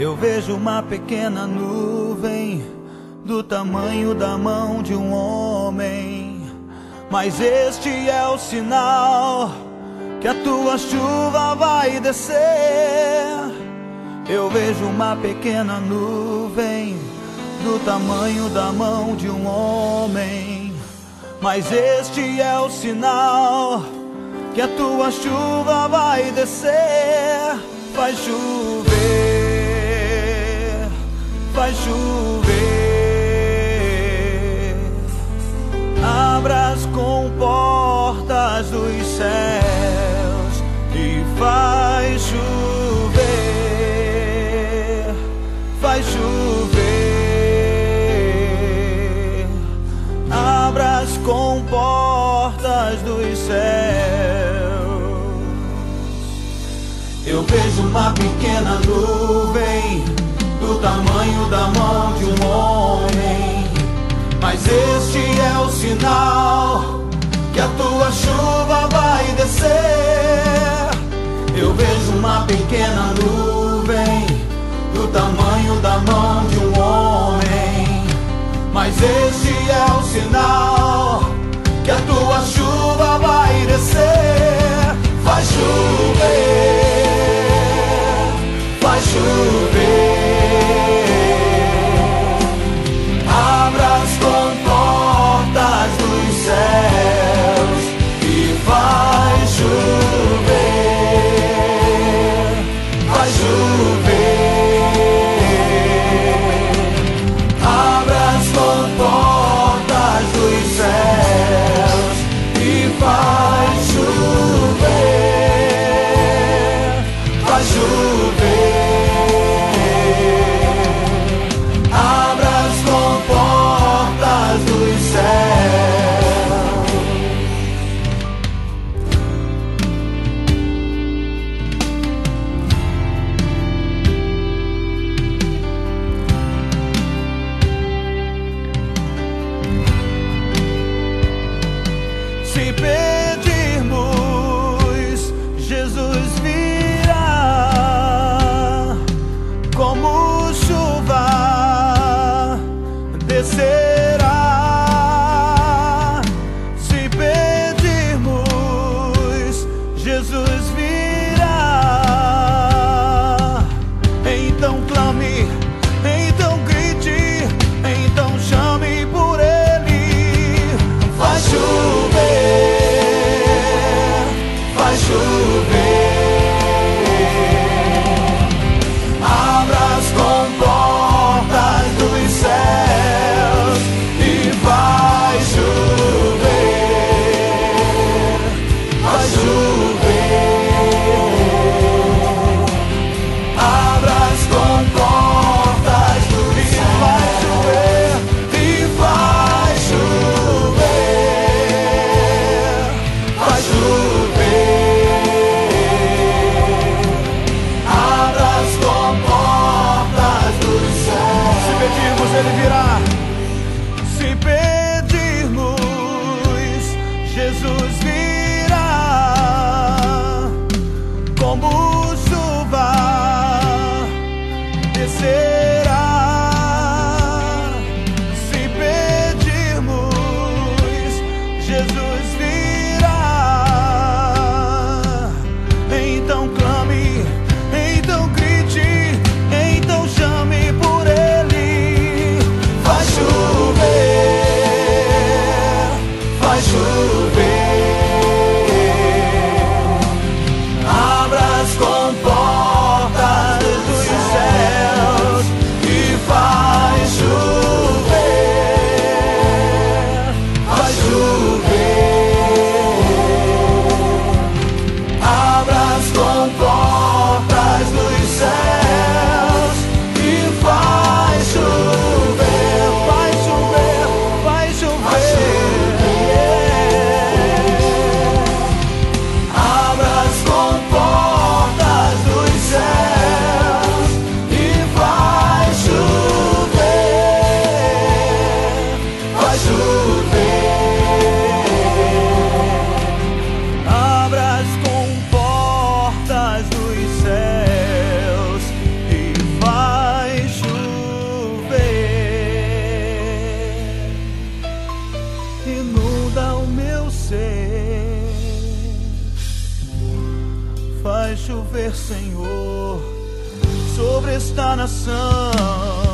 Eu vejo uma pequena nuvem do tamanho da mão de um homem. Mas este é o sinal que a tua chuva vai descer. Eu vejo uma pequena nuvem do tamanho da mão de um homem. Mas este é o sinal que a tua chuva vai descer. Vai chover, vai chover. Abra as comportas dos céus e vai chover, vai chover. Abra as comportas dos céus. Eu vejo uma pequena nuvem do tamanho da mão de um homem. Mas este é o sinal que a tua chuva Se pedirmos, Jesus virá como chuva descerá. Mover, Senhor, sobre esta nação.